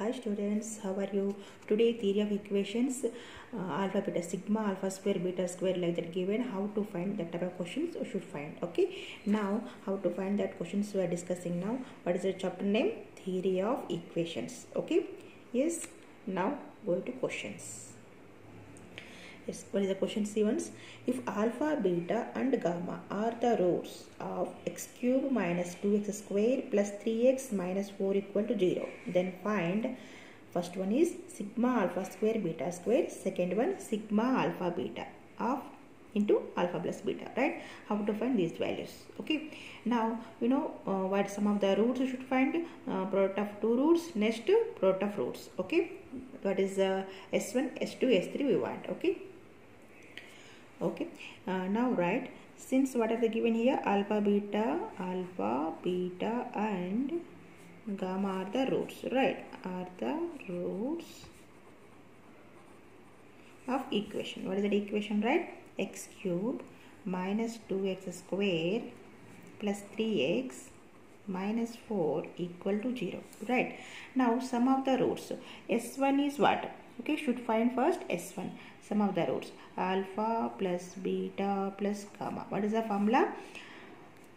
Hi students, how are you? Today theory of equations uh, alpha beta sigma alpha square beta square like that given. How to find that type of questions you should find okay? Now how to find that questions we are discussing now? What is the chapter name? Theory of equations okay? Yes. Now go to questions What is the question once? If alpha, beta and gamma are the roots of x cube minus 2x square plus 3x minus 4 equal to 0, then find first one is sigma alpha square beta square, second one sigma alpha beta of into alpha plus beta, right? How to find these values, okay? Now, you know uh, what sum of the roots you should find, uh, product of two roots, next product of roots, okay? What is uh, S1, S2, S3 we want, okay? Okay. Uh, now write since what are they given here? Alpha beta alpha beta and gamma are the roots right? Are the roots of equation. What is that equation right? X cube minus 2x square plus 3x minus 4 equal to 0 right? Now sum of the roots. S1 is what okay should find first s1 sum of the roots alpha plus beta plus gamma. What is the formula?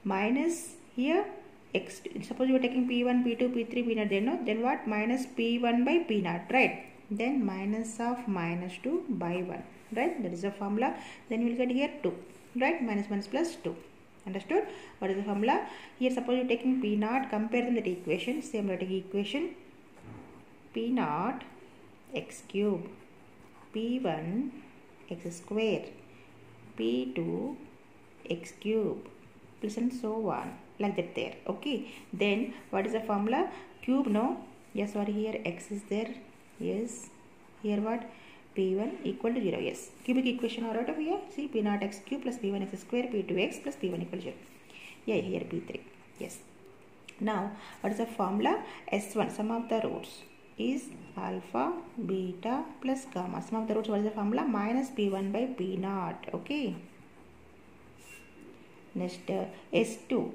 Minus here x suppose you are taking p1 p2 p3 p0 then no then what? Minus p1 by p0 right? Then minus of minus 2 by 1 right? That is the formula. Then you will get here 2 right? Minus 1 plus 2 understood? What is the formula? Here suppose you are taking p0 compare them that equation. Same writing equation. P0 x cube p1 x square p2 x cube plus and so on like that there okay? Then what is the formula? Cube no? Yes what here x is there yes. Here what? p1 equal to 0 yes. Cubic equation are out of here. See p 0 x cube plus p1 x square p2x plus p1 equal to 0 yeah here p3 yes. Now what is the formula? S1 sum of the roots is alpha beta plus gamma sum of the roots what is the formula minus p1 by p naught okay next uh, s2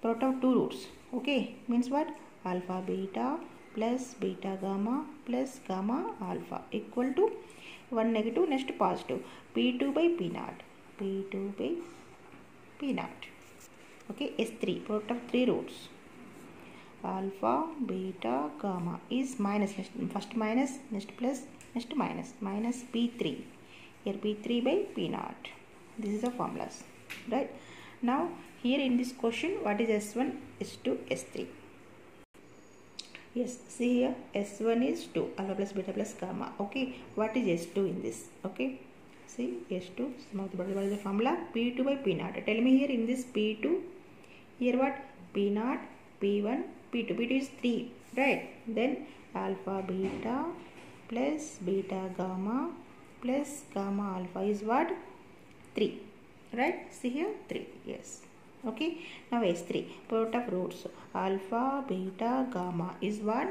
product of two roots okay means what alpha beta plus beta gamma plus gamma alpha equal to one negative next positive p2 by p naught p2 by p naught okay s3 product of three roots alpha beta gamma is minus first minus next plus next minus minus p3 here p3 by p naught this is the formulas right now here in this question what is s1 s2 s3 yes see here s1 is 2 alpha plus beta plus gamma okay what is s2 in this okay see s2 sum of the what is the formula p2 by p naught tell me here in this p2 here what p naught p1 p2 p2 is 3 right? Then alpha beta plus beta gamma plus gamma alpha is what? 3 right? See here 3 yes. Okay now s3 product of roots. Alpha beta gamma is what?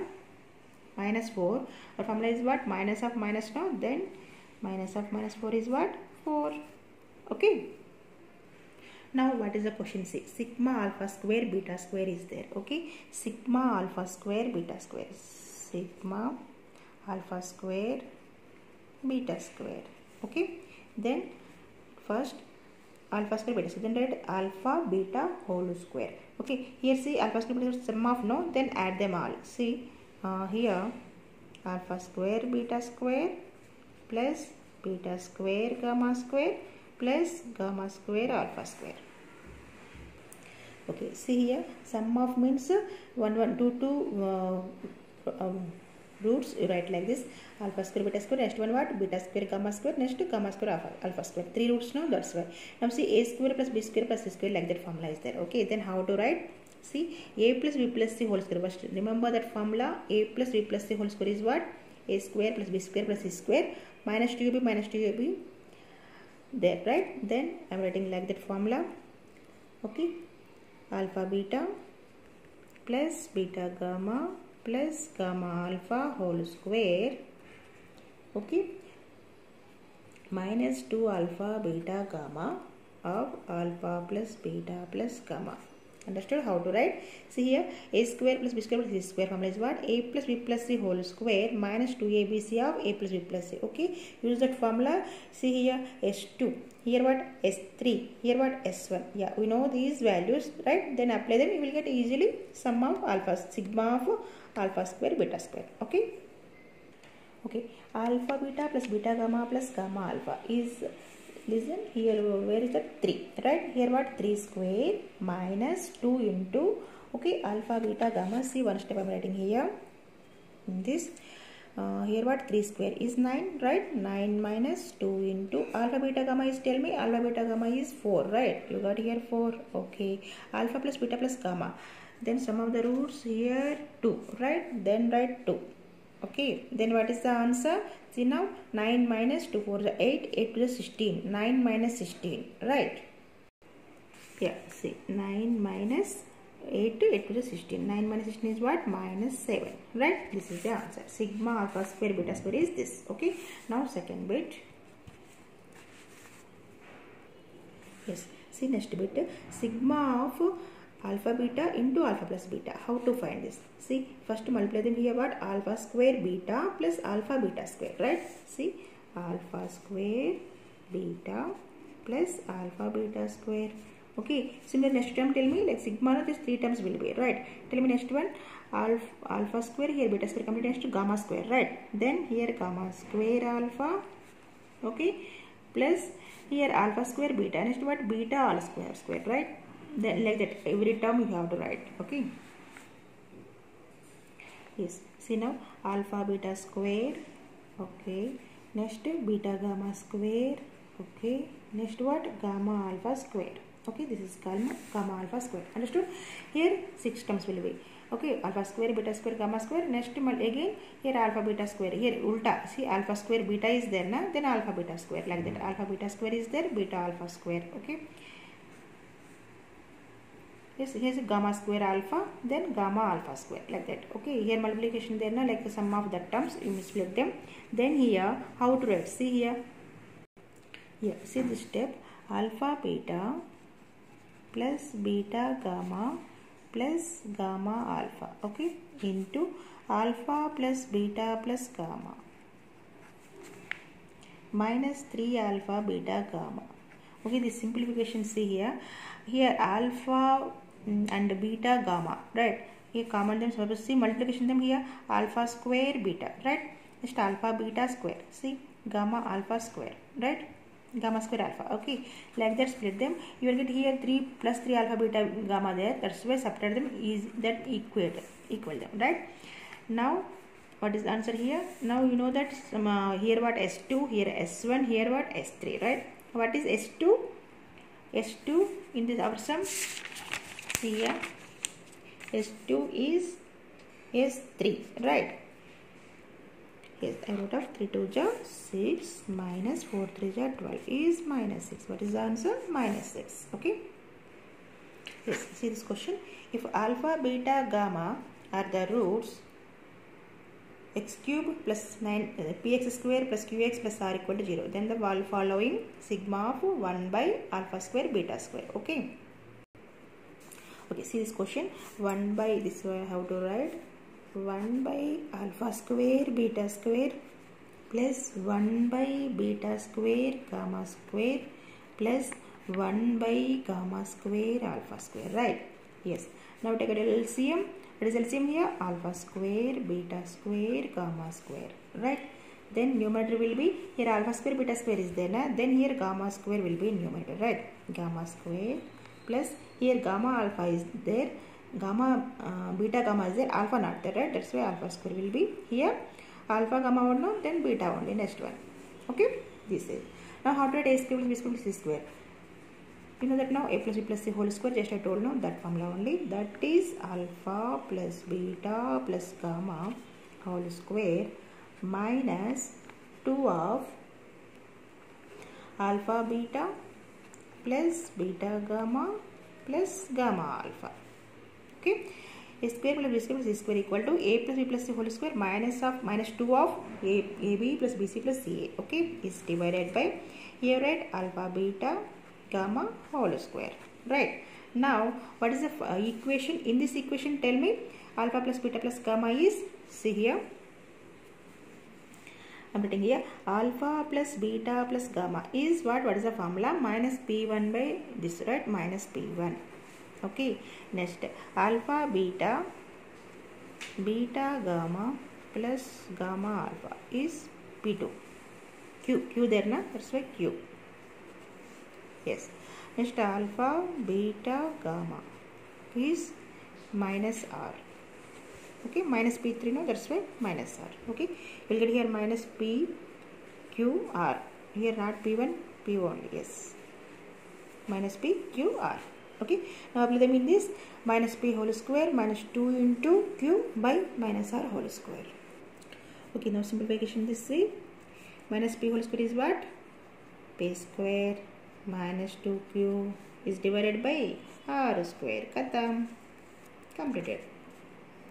Minus 4 our formula is what? Minus of minus now then minus of minus 4 is what? 4 okay now what is the question C? Sigma alpha square beta square is there. Okay. Sigma alpha square beta square. Sigma alpha square beta square. Okay. Then first alpha square beta square. Then write alpha beta whole square. Okay. Here see alpha square beta sum of no. Then add them all. See uh, here alpha square beta square plus beta square gamma square plus gamma square alpha square okay see here sum of means 1 1 2 2 uh, um, roots you write like this alpha square beta square next one what beta square gamma square next gamma square alpha, alpha square three roots now that's why now see a square plus b square plus c square like that formula is there okay then how to write see a plus b plus c whole square first remember that formula a plus b plus c whole square is what a square plus b square plus c square minus 2ab minus 2ab there right then i'm writing like that formula okay alpha beta plus beta gamma plus gamma alpha whole square okay minus two alpha beta gamma अब alpha plus beta plus gamma Understood how to write? See here a square plus b square plus c square formula is what? a plus b plus c whole square minus 2abc of a plus b plus c. Okay, use that formula. See here s2. Here what? s3. Here what? s1. Yeah, we know these values, right? Then apply them. You will get easily sum of alpha sigma of alpha square beta square. Okay. Okay, alpha beta plus beta gamma plus gamma alpha is listen here where is that 3 right? Here what? 3 square minus 2 into okay alpha beta gamma see one step i'm writing here. In this uh, here what? 3 square is 9 right? 9 minus 2 into alpha beta gamma is tell me alpha beta gamma is 4 right? You got here 4 okay. Alpha plus beta plus gamma. Then sum of the roots here 2 right? Then write 2 okay then what is the answer? See now 9 minus 2 4 is 8 8 to 16 9 minus 16 right? Yeah see 9 minus 8 to 8 to 16 9 minus 16 is what? Minus 7 right? This is the answer. Sigma alpha square beta square is this okay? Now second bit. Yes see next bit. Sigma of alpha beta into alpha plus beta. How to find this? See, first multiply them here what? Alpha square beta plus alpha beta square, right? See, alpha square beta plus alpha beta square. Okay, similar next term tell me like sigma of these three terms will be, right? Tell me next one alpha, alpha square here beta square complete next to gamma square, right? Then here gamma square alpha, okay, plus here alpha square beta next what beta all square square, right? Then like that every term you have to write okay yes see now alpha beta square okay next beta gamma square okay next what gamma alpha square okay this is gamma gamma alpha square understood here six terms will be okay alpha square beta square gamma square next again here alpha beta square here ulta see alpha square beta is there na then alpha beta square like that alpha beta square is there beta alpha square okay yes here's gamma square alpha then gamma alpha square like that okay here multiplication there na like the sum of the terms you split them then here how to write see here yeah see this step alpha beta plus beta gamma plus gamma alpha okay into alpha plus beta plus gamma minus 3 alpha beta gamma okay this simplification see here here alpha and beta gamma right ये common them सब सी multiplication them किया alpha square beta right next alpha beta square see gamma alpha square right gamma square alpha okay like that split them you will get here three plus three alpha beta gamma there that's way separate them is that equal equal them right now what is the answer here now you know that here what S two here S one here what S three right what is S two S two in this our sum here s2 is s3 right? Yes i wrote of 3 2 ja 6 minus 4 3 ja 12 is minus 6 what is the answer? Minus 6 okay? Yes. See this question? If alpha beta gamma are the roots x cube plus 9 uh, px square plus qx plus r equal to 0 then the following sigma of 1 by alpha square beta square okay okay see this question 1 by this way how to write 1 by alpha square beta square plus 1 by beta square gamma square plus 1 by gamma square alpha square right yes now take a LCM what is LCM here alpha square beta square gamma square right then numerator will be here alpha square beta square is there na? then here gamma square will be numerator right gamma square plus here gamma alpha is there. Gamma uh, beta gamma is there. Alpha not there right? That's why alpha square will be here. Alpha gamma no then beta only next one. Okay? This is now how to write a square? Plus b square plus c square. You know that now? A plus b plus c whole square just I told now that formula only. That is alpha plus beta plus gamma whole square minus 2 of alpha beta plus beta gamma plus gamma alpha. Okay? A square plus b square plus square equal to a plus b plus c whole square minus of minus 2 of a ab plus bc plus ca okay? Is divided by here right alpha beta gamma whole square. Right? Now what is the uh, equation? In this equation tell me alpha plus beta plus gamma is see here हम बैठेंगे या alpha plus beta plus gamma is what what is the formula minus P one by this right minus P one okay next alpha beta beta gamma plus gamma alpha is P two Q Q there ना that's why Q yes. Next, alpha, beta, gamma is minus okay minus p3 no that's why minus r okay we'll get here minus p q r here not p1 p only yes minus p q r okay now apply them in this minus p whole square minus 2 into q by minus r whole square okay now simplification this see minus p whole square is what p square minus 2q is divided by r square katam completed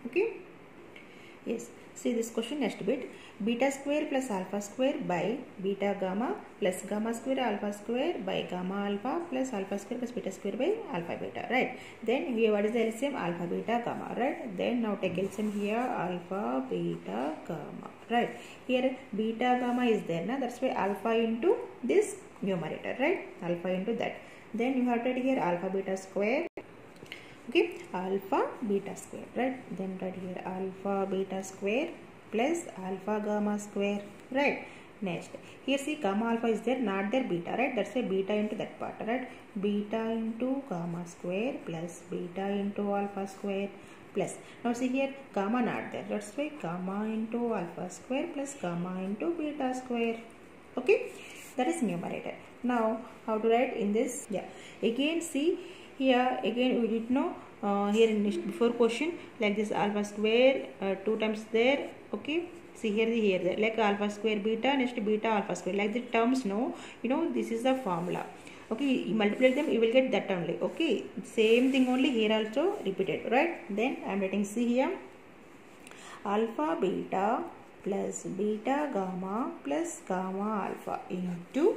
okay yes see this question next bit beta square plus alpha square by beta gamma plus gamma square alpha square by gamma alpha plus alpha square plus beta square by alpha beta right then here what is the LCM alpha beta gamma right then now take LCM here alpha beta gamma right here beta gamma is there now that's why alpha into this numerator right alpha into that then you have to write here alpha beta square okay? Alpha beta square right? Then write here alpha beta square plus alpha gamma square right? Next. Here see gamma alpha is there not there beta right? That's why beta into that part right? Beta into gamma square plus beta into alpha square plus. Now see here gamma not there. That's why gamma into alpha square plus gamma into beta square. Okay? That is numerator. Now how to write in this? Yeah. Again see here again we did know uh, here in before question like this alpha square uh, two times there okay? See here the here there. Like alpha square beta next beta alpha square. Like the terms no you know this is the formula. Okay you multiply them you will get that only okay? Same thing only here also repeated right? Then i'm writing see here. Alpha beta plus beta gamma plus gamma alpha into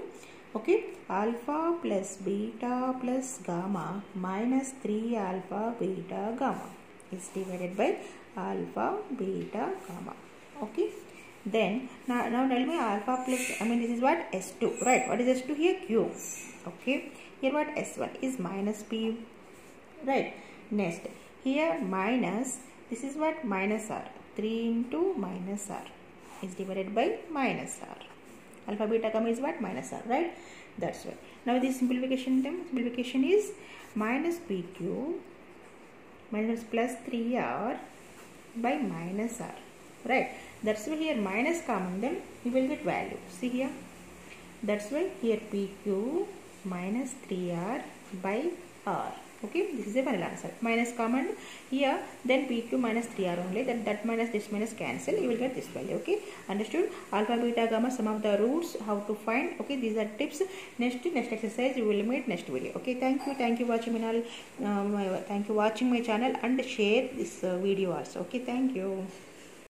okay? Alpha plus beta plus gamma minus 3 alpha beta gamma is divided by alpha beta gamma. Okay? Then now, now tell me alpha plus i mean this is what? S2 right? What is s2 here? Q. Okay? Here what? S1 is minus p. Right? Next. Here minus this is what? Minus r. 3 into minus r is divided by minus r alpha beta gamma is what? Minus r right? That's why. Now this simplification term simplification is minus pq minus plus 3r by minus r right? That's why here minus common then you will get value. See here? That's why here pq minus 3r by r okay this is a final answer minus common here then pq minus 3 are only then that minus this minus cancel you will get this value okay understood alpha beta gamma some of the roots how to find okay these are tips next next exercise you will meet next video okay thank you thank you watching my um, thank you watching my channel and share this uh, video also okay thank you